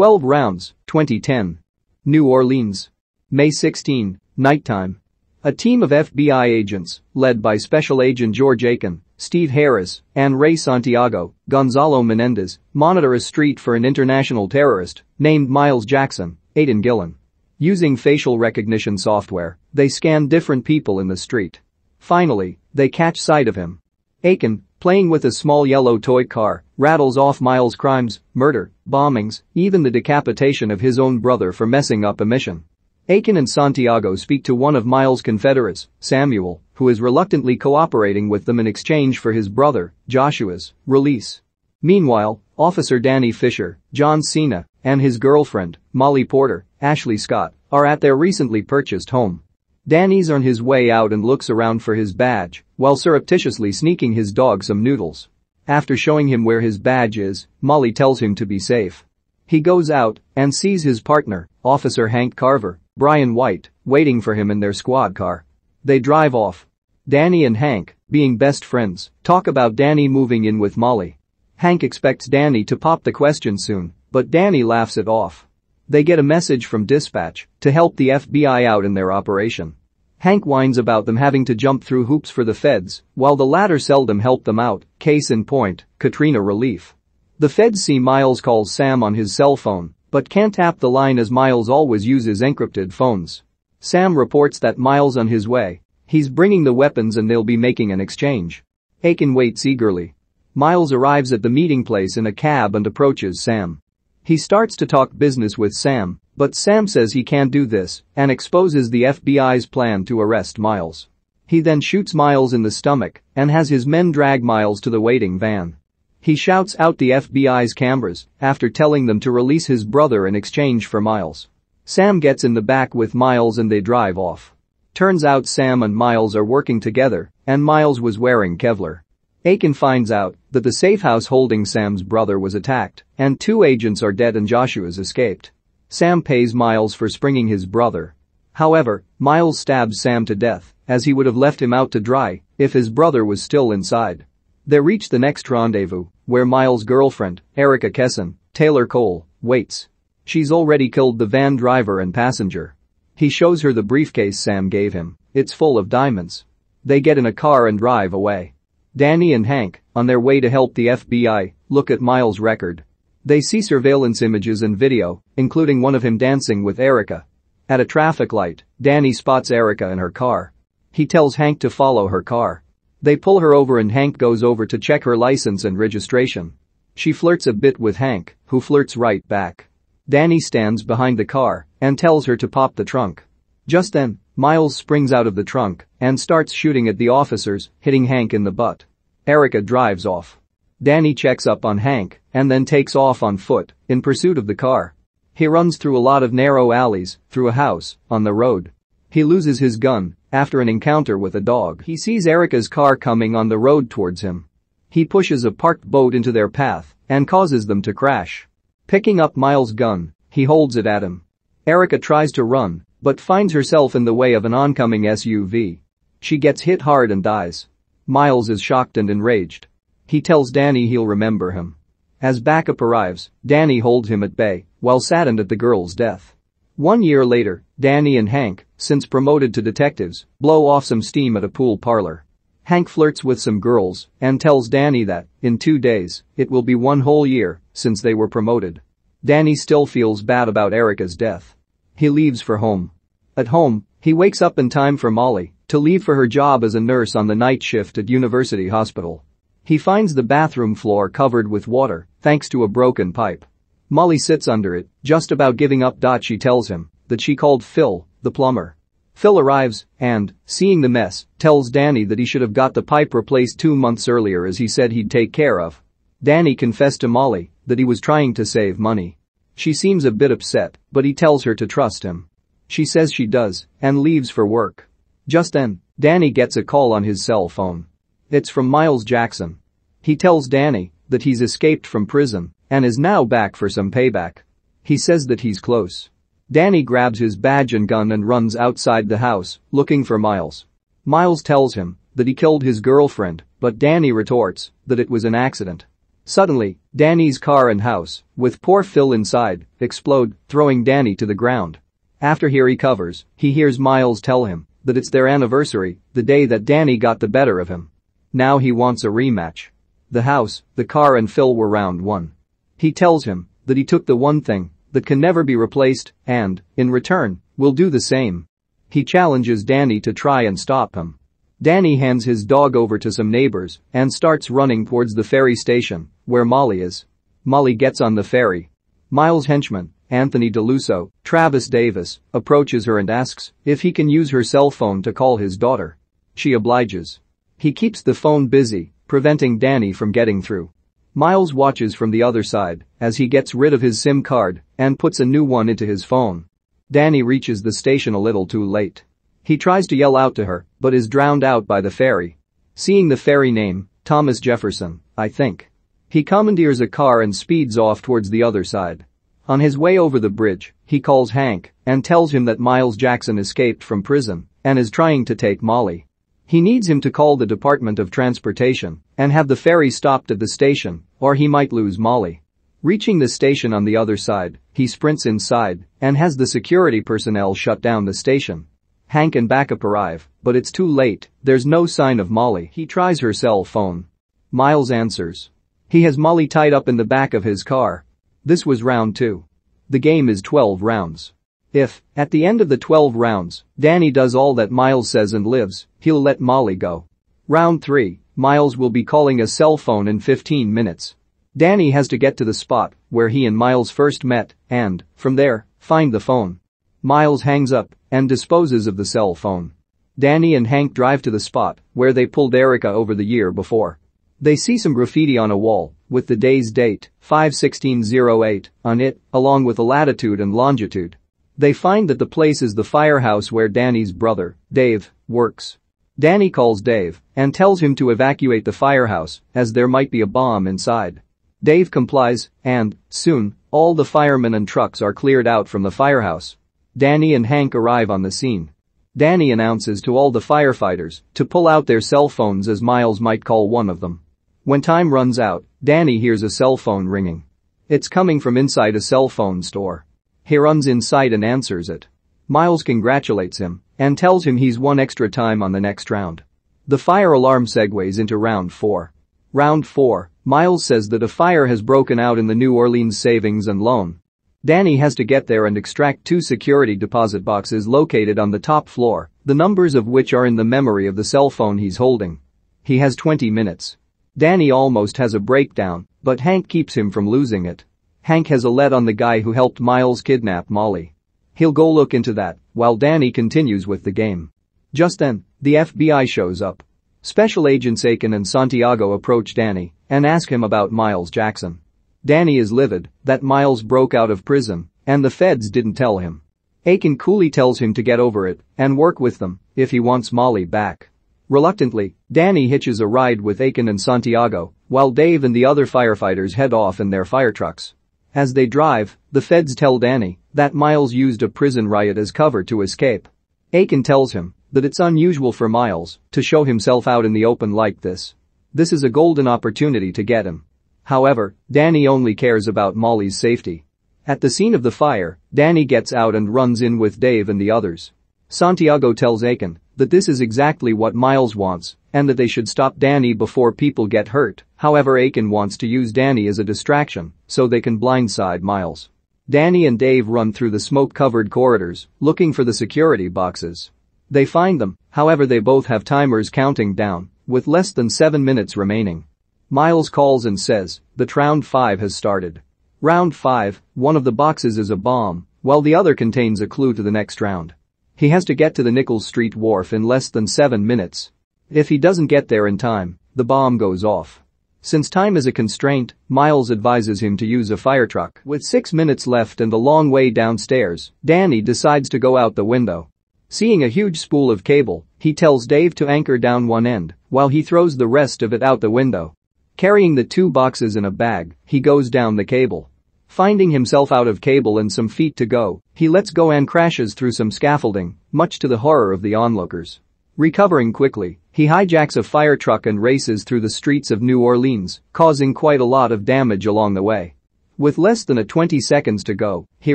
12 rounds, 2010. New Orleans. May 16, nighttime. A team of FBI agents, led by Special Agent George Aiken, Steve Harris, and Ray Santiago, Gonzalo Menendez, monitor a street for an international terrorist named Miles Jackson, Aidan Gillen. Using facial recognition software, they scan different people in the street. Finally, they catch sight of him. Aiken, playing with a small yellow toy car, rattles off Miles' crimes, murder, bombings, even the decapitation of his own brother for messing up a mission. Aiken and Santiago speak to one of Miles' confederates, Samuel, who is reluctantly cooperating with them in exchange for his brother, Joshua's, release. Meanwhile, Officer Danny Fisher, John Cena, and his girlfriend, Molly Porter, Ashley Scott, are at their recently purchased home. Danny's on his way out and looks around for his badge, while surreptitiously sneaking his dog some noodles. After showing him where his badge is, Molly tells him to be safe. He goes out and sees his partner, Officer Hank Carver, Brian White, waiting for him in their squad car. They drive off. Danny and Hank, being best friends, talk about Danny moving in with Molly. Hank expects Danny to pop the question soon, but Danny laughs it off. They get a message from dispatch to help the FBI out in their operation. Hank whines about them having to jump through hoops for the feds, while the latter seldom help them out, case in point, Katrina Relief. The feds see Miles calls Sam on his cell phone, but can't tap the line as Miles always uses encrypted phones. Sam reports that Miles on his way. He's bringing the weapons and they'll be making an exchange. Aiken waits eagerly. Miles arrives at the meeting place in a cab and approaches Sam. He starts to talk business with Sam, but Sam says he can't do this and exposes the FBI's plan to arrest Miles. He then shoots Miles in the stomach and has his men drag Miles to the waiting van. He shouts out the FBI's cameras after telling them to release his brother in exchange for Miles. Sam gets in the back with Miles and they drive off. Turns out Sam and Miles are working together and Miles was wearing Kevlar. Aiken finds out that the safe house holding Sam's brother was attacked and two agents are dead and Joshua's escaped. Sam pays Miles for springing his brother. However, Miles stabs Sam to death as he would have left him out to dry if his brother was still inside. They reach the next rendezvous where Miles' girlfriend, Erica Kesson, Taylor Cole, waits. She's already killed the van driver and passenger. He shows her the briefcase Sam gave him. It's full of diamonds. They get in a car and drive away. Danny and Hank, on their way to help the FBI, look at Miles' record. They see surveillance images and video, including one of him dancing with Erica. At a traffic light, Danny spots Erica in her car. He tells Hank to follow her car. They pull her over and Hank goes over to check her license and registration. She flirts a bit with Hank, who flirts right back. Danny stands behind the car and tells her to pop the trunk. Just then, Miles springs out of the trunk and starts shooting at the officers, hitting Hank in the butt. Erica drives off. Danny checks up on Hank and then takes off on foot in pursuit of the car. He runs through a lot of narrow alleys, through a house, on the road. He loses his gun after an encounter with a dog. He sees Erica's car coming on the road towards him. He pushes a parked boat into their path and causes them to crash. Picking up Miles' gun, he holds it at him. Erica tries to run, but finds herself in the way of an oncoming SUV. She gets hit hard and dies. Miles is shocked and enraged. He tells Danny he'll remember him. As backup arrives, Danny holds him at bay while saddened at the girl's death. One year later, Danny and Hank, since promoted to detectives, blow off some steam at a pool parlor. Hank flirts with some girls and tells Danny that, in two days, it will be one whole year since they were promoted. Danny still feels bad about Erica's death. He leaves for home. At home, he wakes up in time for Molly to leave for her job as a nurse on the night shift at University Hospital. He finds the bathroom floor covered with water thanks to a broken pipe. Molly sits under it, just about giving up. She tells him that she called Phil, the plumber. Phil arrives and, seeing the mess, tells Danny that he should have got the pipe replaced two months earlier as he said he'd take care of. Danny confessed to Molly that he was trying to save money. She seems a bit upset, but he tells her to trust him. She says she does and leaves for work. Just then, Danny gets a call on his cell phone. It's from Miles Jackson. He tells Danny that he's escaped from prison and is now back for some payback. He says that he's close. Danny grabs his badge and gun and runs outside the house, looking for Miles. Miles tells him that he killed his girlfriend, but Danny retorts that it was an accident. Suddenly, Danny's car and house, with poor Phil inside, explode, throwing Danny to the ground. After he recovers, he hears Miles tell him that it's their anniversary, the day that Danny got the better of him. Now he wants a rematch. The house, the car and Phil were round one. He tells him that he took the one thing that can never be replaced and, in return, will do the same. He challenges Danny to try and stop him. Danny hands his dog over to some neighbors and starts running towards the ferry station, where Molly is. Molly gets on the ferry. Miles' henchman, Anthony DeLuso, Travis Davis, approaches her and asks if he can use her cell phone to call his daughter. She obliges. He keeps the phone busy, preventing Danny from getting through. Miles watches from the other side as he gets rid of his SIM card and puts a new one into his phone. Danny reaches the station a little too late. He tries to yell out to her, but is drowned out by the ferry. Seeing the ferry name, Thomas Jefferson, I think. He commandeers a car and speeds off towards the other side. On his way over the bridge, he calls Hank and tells him that Miles Jackson escaped from prison and is trying to take Molly. He needs him to call the Department of Transportation and have the ferry stopped at the station or he might lose Molly. Reaching the station on the other side, he sprints inside and has the security personnel shut down the station. Hank and backup arrive, but it's too late, there's no sign of Molly. He tries her cell phone. Miles answers. He has Molly tied up in the back of his car this was round 2. The game is 12 rounds. If, at the end of the 12 rounds, Danny does all that Miles says and lives, he'll let Molly go. Round 3, Miles will be calling a cell phone in 15 minutes. Danny has to get to the spot where he and Miles first met and, from there, find the phone. Miles hangs up and disposes of the cell phone. Danny and Hank drive to the spot where they pulled Erica over the year before. They see some graffiti on a wall with the day's date, 51608, on it, along with the latitude and longitude. They find that the place is the firehouse where Danny's brother, Dave, works. Danny calls Dave and tells him to evacuate the firehouse as there might be a bomb inside. Dave complies and, soon, all the firemen and trucks are cleared out from the firehouse. Danny and Hank arrive on the scene. Danny announces to all the firefighters to pull out their cell phones as Miles might call one of them. When time runs out, Danny hears a cell phone ringing. It's coming from inside a cell phone store. He runs inside and answers it. Miles congratulates him and tells him he's won extra time on the next round. The fire alarm segues into round 4. Round 4, Miles says that a fire has broken out in the New Orleans Savings and Loan. Danny has to get there and extract two security deposit boxes located on the top floor, the numbers of which are in the memory of the cell phone he's holding. He has 20 minutes. Danny almost has a breakdown, but Hank keeps him from losing it. Hank has a lead on the guy who helped Miles kidnap Molly. He'll go look into that, while Danny continues with the game. Just then, the FBI shows up. Special Agents Aiken and Santiago approach Danny and ask him about Miles Jackson. Danny is livid that Miles broke out of prison and the feds didn't tell him. Aiken coolly tells him to get over it and work with them if he wants Molly back. Reluctantly, Danny hitches a ride with Aiken and Santiago, while Dave and the other firefighters head off in their fire trucks. As they drive, the feds tell Danny that Miles used a prison riot as cover to escape. Aiken tells him that it's unusual for Miles to show himself out in the open like this. This is a golden opportunity to get him. However, Danny only cares about Molly's safety. At the scene of the fire, Danny gets out and runs in with Dave and the others. Santiago tells Aiken that this is exactly what Miles wants and that they should stop Danny before people get hurt. However Aiken wants to use Danny as a distraction so they can blindside Miles. Danny and Dave run through the smoke-covered corridors looking for the security boxes. They find them, however they both have timers counting down with less than 7 minutes remaining. Miles calls and says the round 5 has started. Round 5, one of the boxes is a bomb, while the other contains a clue to the next round. He has to get to the Nichols Street wharf in less than 7 minutes. If he doesn't get there in time, the bomb goes off. Since time is a constraint, Miles advises him to use a fire truck. With 6 minutes left and the long way downstairs, Danny decides to go out the window. Seeing a huge spool of cable, he tells Dave to anchor down one end while he throws the rest of it out the window. Carrying the two boxes in a bag, he goes down the cable. Finding himself out of cable and some feet to go, he lets go and crashes through some scaffolding, much to the horror of the onlookers. Recovering quickly, He hijacks a fire truck and races through the streets of New Orleans, causing quite a lot of damage along the way. With less than a 20 seconds to go, he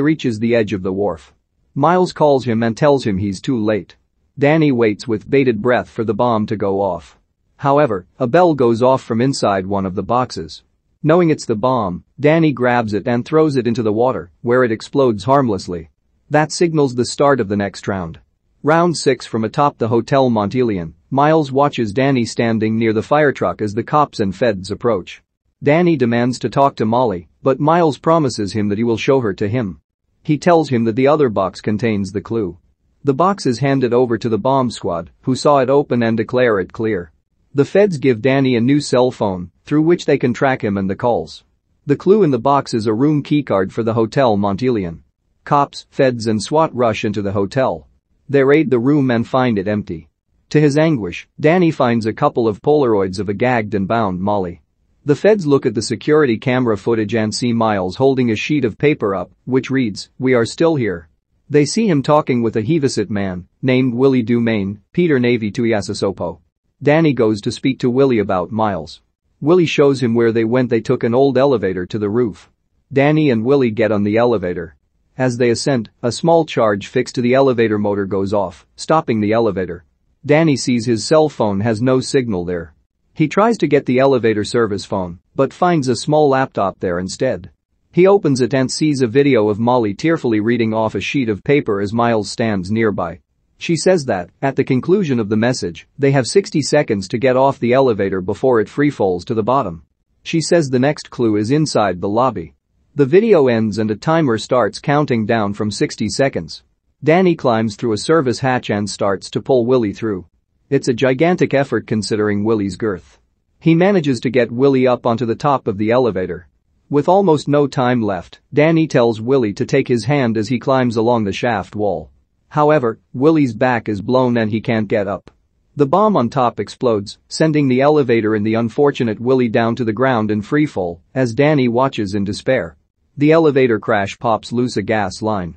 reaches the edge of the wharf. Miles calls him and tells him he's too late. Danny waits with bated breath for the bomb to go off. However, a bell goes off from inside one of the boxes. Knowing it's the bomb, Danny grabs it and throws it into the water, where it explodes harmlessly. That signals the start of the next round. Round 6 from atop the Hotel Montelion, Miles watches Danny standing near the fire truck as the cops and feds approach. Danny demands to talk to Molly, but Miles promises him that he will show her to him. He tells him that the other box contains the clue. The box is handed over to the bomb squad, who saw it open and declare it clear. The feds give Danny a new cell phone, through which they can track him and the calls. The clue in the box is a room keycard for the Hotel Montelion. Cops, feds and SWAT rush into the hotel. They raid the room and find it empty. To his anguish, Danny finds a couple of Polaroids of a gagged and bound Molly. The feds look at the security camera footage and see Miles holding a sheet of paper up, which reads, We are still here. They see him talking with a Hevesit man, named Willie Dumaine, Peter Navy Tuiasosopo. Danny goes to speak to Willie about Miles. Willie shows him where they went they took an old elevator to the roof. Danny and Willie get on the elevator. As they ascend, a small charge fixed to the elevator motor goes off, stopping the elevator. Danny sees his cell phone has no signal there. He tries to get the elevator service phone, but finds a small laptop there instead. He opens it and sees a video of Molly tearfully reading off a sheet of paper as Miles stands nearby. She says that, at the conclusion of the message, they have 60 seconds to get off the elevator before it freefalls to the bottom. She says the next clue is inside the lobby. The video ends and a timer starts counting down from 60 seconds. Danny climbs through a service hatch and starts to pull Willie through. It's a gigantic effort considering Willie's girth. He manages to get Willie up onto the top of the elevator, with almost no time left, Danny tells Willie to take his hand as he climbs along the shaft wall. However, Willie's back is blown and he can't get up. The bomb on top explodes, sending the elevator and the unfortunate Willie down to the ground in freefall as Danny watches in despair. The elevator crash pops loose a gas line.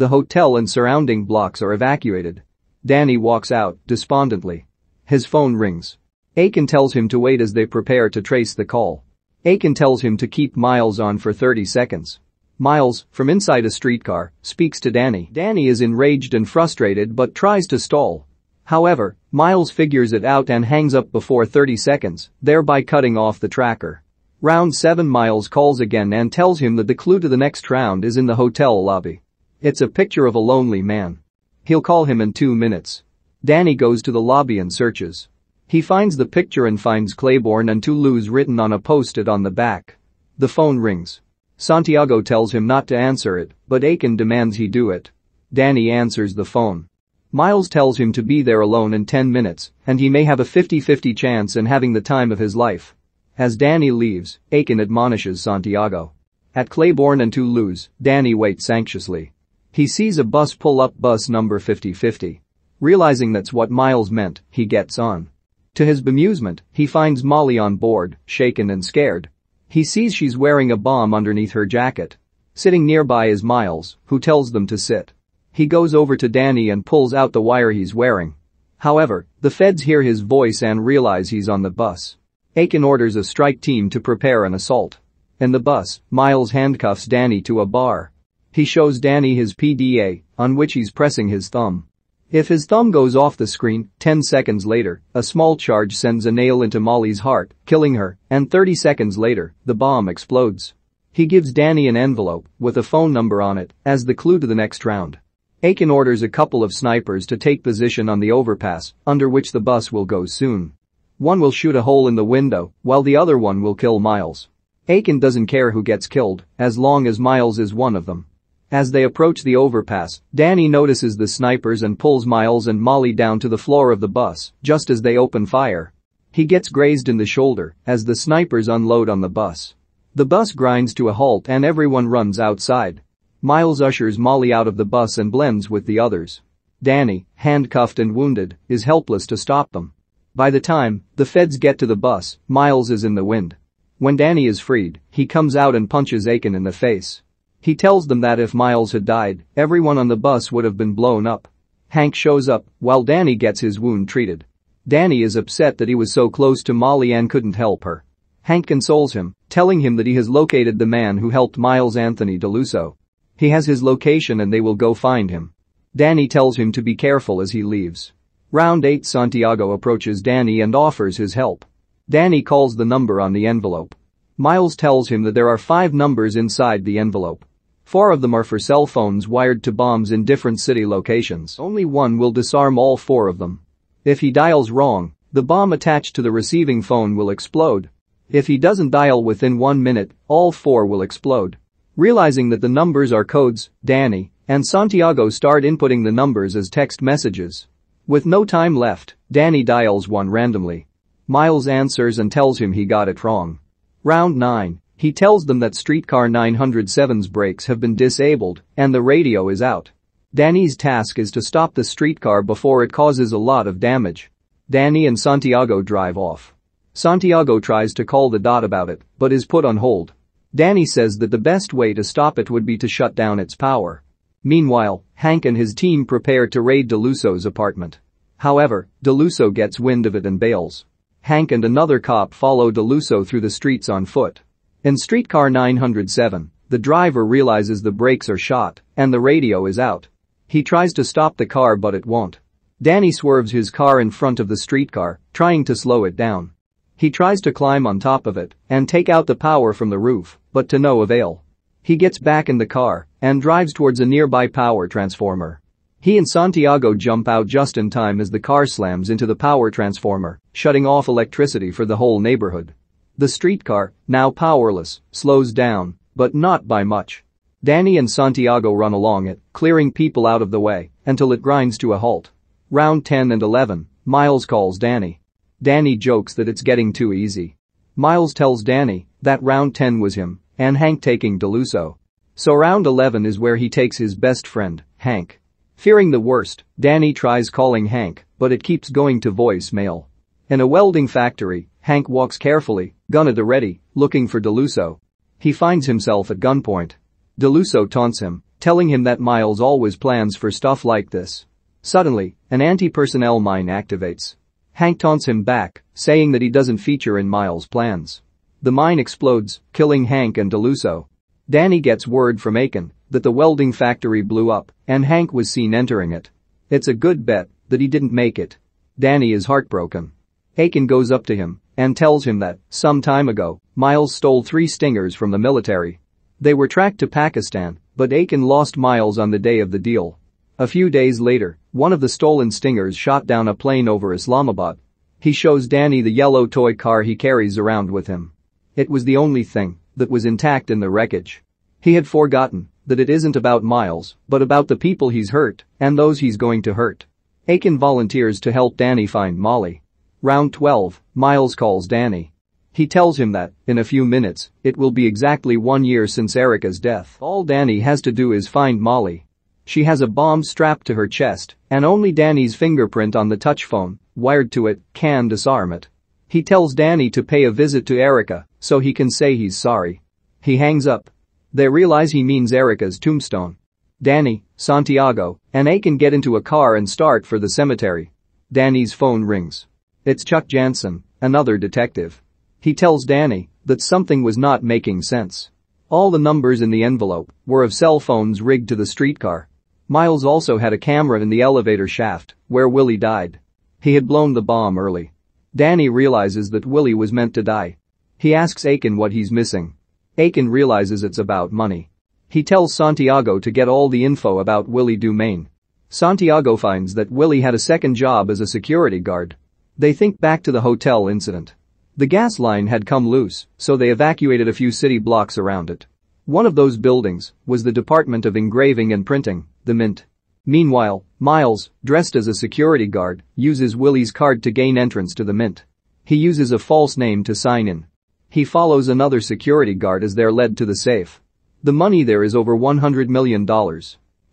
The hotel and surrounding blocks are evacuated. Danny walks out, despondently. His phone rings. Aiken tells him to wait as they prepare to trace the call. Aiken tells him to keep Miles on for 30 seconds. Miles, from inside a streetcar, speaks to Danny. Danny is enraged and frustrated but tries to stall. However, Miles figures it out and hangs up before 30 seconds, thereby cutting off the tracker. Round 7 Miles calls again and tells him that the clue to the next round is in the hotel lobby. It's a picture of a lonely man. He'll call him in two minutes. Danny goes to the lobby and searches. He finds the picture and finds Claiborne and Toulouse written on a post-it on the back. The phone rings. Santiago tells him not to answer it, but Aiken demands he do it. Danny answers the phone. Miles tells him to be there alone in 10 minutes, and he may have a 50-50 chance in having the time of his life. As Danny leaves, Aiken admonishes Santiago. At Claiborne and Toulouse, Danny waits anxiously. He sees a bus pull up bus number 5050. Realizing that's what Miles meant, he gets on. To his bemusement, he finds Molly on board, shaken and scared. He sees she's wearing a bomb underneath her jacket. Sitting nearby is Miles, who tells them to sit. He goes over to Danny and pulls out the wire he's wearing. However, the feds hear his voice and realize he's on the bus. Aiken orders a strike team to prepare an assault. In the bus, Miles handcuffs Danny to a bar. He shows Danny his PDA, on which he's pressing his thumb. If his thumb goes off the screen, 10 seconds later, a small charge sends a nail into Molly's heart, killing her, and 30 seconds later, the bomb explodes. He gives Danny an envelope with a phone number on it as the clue to the next round. Aiken orders a couple of snipers to take position on the overpass, under which the bus will go soon. One will shoot a hole in the window, while the other one will kill Miles. Aiken doesn't care who gets killed, as long as Miles is one of them. As they approach the overpass, Danny notices the snipers and pulls Miles and Molly down to the floor of the bus just as they open fire. He gets grazed in the shoulder as the snipers unload on the bus. The bus grinds to a halt and everyone runs outside. Miles ushers Molly out of the bus and blends with the others. Danny, handcuffed and wounded, is helpless to stop them. By the time the feds get to the bus, Miles is in the wind. When Danny is freed, he comes out and punches Aiken in the face. He tells them that if Miles had died, everyone on the bus would have been blown up. Hank shows up while Danny gets his wound treated. Danny is upset that he was so close to Molly and couldn't help her. Hank consoles him, telling him that he has located the man who helped Miles Anthony DeLuso. He has his location and they will go find him. Danny tells him to be careful as he leaves. Round 8 Santiago approaches Danny and offers his help. Danny calls the number on the envelope. Miles tells him that there are five numbers inside the envelope. Four of them are for cell phones wired to bombs in different city locations. Only one will disarm all four of them. If he dials wrong, the bomb attached to the receiving phone will explode. If he doesn't dial within one minute, all four will explode. Realizing that the numbers are codes, Danny and Santiago start inputting the numbers as text messages. With no time left, Danny dials one randomly. Miles answers and tells him he got it wrong. Round 9, he tells them that streetcar 907's brakes have been disabled and the radio is out. Danny's task is to stop the streetcar before it causes a lot of damage. Danny and Santiago drive off. Santiago tries to call the dot about it, but is put on hold. Danny says that the best way to stop it would be to shut down its power. Meanwhile, Hank and his team prepare to raid DeLuso's apartment. However, DeLuso gets wind of it and bails. Hank and another cop follow DeLuso through the streets on foot. In streetcar 907, the driver realizes the brakes are shot and the radio is out. He tries to stop the car but it won't. Danny swerves his car in front of the streetcar, trying to slow it down. He tries to climb on top of it and take out the power from the roof, but to no avail. He gets back in the car and drives towards a nearby power transformer. He and Santiago jump out just in time as the car slams into the power transformer, shutting off electricity for the whole neighborhood. The streetcar, now powerless, slows down, but not by much. Danny and Santiago run along it, clearing people out of the way, until it grinds to a halt. Round 10 and 11, Miles calls Danny. Danny jokes that it's getting too easy. Miles tells Danny that round 10 was him and Hank taking Deluso. So round 11 is where he takes his best friend, Hank. Fearing the worst, Danny tries calling Hank, but it keeps going to voicemail. In a welding factory, Hank walks carefully, gun at the ready, looking for DeLuso. He finds himself at gunpoint. DeLuso taunts him, telling him that Miles always plans for stuff like this. Suddenly, an anti-personnel mine activates. Hank taunts him back, saying that he doesn't feature in Miles' plans. The mine explodes, killing Hank and DeLuso. Danny gets word from Aiken that the welding factory blew up and Hank was seen entering it. It's a good bet that he didn't make it. Danny is heartbroken. Aiken goes up to him and tells him that, some time ago, Miles stole three stingers from the military. They were tracked to Pakistan, but Aiken lost Miles on the day of the deal. A few days later, one of the stolen stingers shot down a plane over Islamabad. He shows Danny the yellow toy car he carries around with him. It was the only thing that was intact in the wreckage. He had forgotten that it isn't about Miles, but about the people he's hurt and those he's going to hurt. Aiken volunteers to help Danny find Molly. Round 12, Miles calls Danny. He tells him that, in a few minutes, it will be exactly one year since Erica's death. All Danny has to do is find Molly. She has a bomb strapped to her chest, and only Danny's fingerprint on the touch phone, wired to it, can disarm it. He tells Danny to pay a visit to Erica so he can say he's sorry. He hangs up. They realize he means Erica's tombstone. Danny, Santiago, and Aiken get into a car and start for the cemetery. Danny's phone rings. It's Chuck Jansen, another detective. He tells Danny that something was not making sense. All the numbers in the envelope were of cell phones rigged to the streetcar. Miles also had a camera in the elevator shaft where Willie died. He had blown the bomb early. Danny realizes that Willie was meant to die. He asks Aiken what he's missing. Aiken realizes it's about money. He tells Santiago to get all the info about Willie Dumaine. Santiago finds that Willie had a second job as a security guard. They think back to the hotel incident. The gas line had come loose, so they evacuated a few city blocks around it. One of those buildings was the Department of Engraving and Printing, the Mint. Meanwhile, Miles, dressed as a security guard, uses Willie's card to gain entrance to the mint. He uses a false name to sign in. He follows another security guard as they're led to the safe. The money there is over $100 million.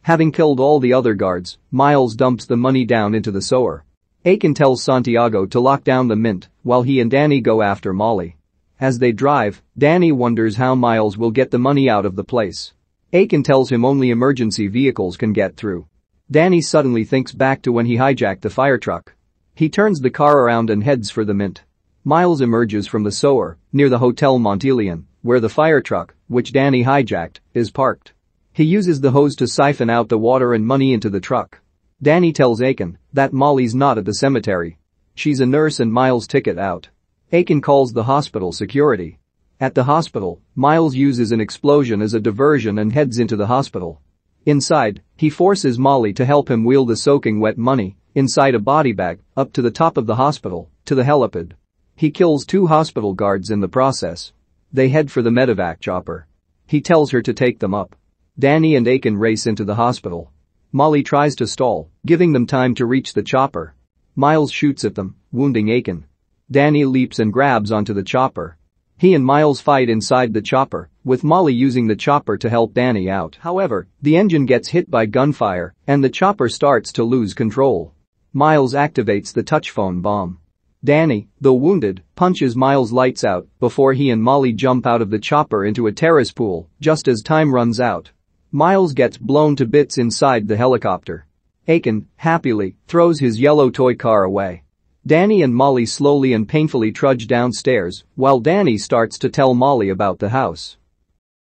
Having killed all the other guards, Miles dumps the money down into the sewer. Aiken tells Santiago to lock down the mint while he and Danny go after Molly. As they drive, Danny wonders how Miles will get the money out of the place. Aiken tells him only emergency vehicles can get through. Danny suddenly thinks back to when he hijacked the fire truck. He turns the car around and heads for the mint. Miles emerges from the sewer near the Hotel Montelion, where the fire truck, which Danny hijacked, is parked. He uses the hose to siphon out the water and money into the truck. Danny tells Aiken that Molly's not at the cemetery. She's a nurse and Miles' ticket out. Aiken calls the hospital security. At the hospital, Miles uses an explosion as a diversion and heads into the hospital. Inside, he forces Molly to help him wheel the soaking wet money inside a body bag up to the top of the hospital to the helipad. He kills two hospital guards in the process. They head for the medevac chopper. He tells her to take them up. Danny and Aiken race into the hospital. Molly tries to stall, giving them time to reach the chopper. Miles shoots at them, wounding Aiken. Danny leaps and grabs onto the chopper. He and Miles fight inside the chopper, with Molly using the chopper to help Danny out. However, the engine gets hit by gunfire, and the chopper starts to lose control. Miles activates the touch phone bomb. Danny, though wounded, punches Miles' lights out before he and Molly jump out of the chopper into a terrace pool just as time runs out. Miles gets blown to bits inside the helicopter. Aiken, happily, throws his yellow toy car away. Danny and Molly slowly and painfully trudge downstairs while Danny starts to tell Molly about the house.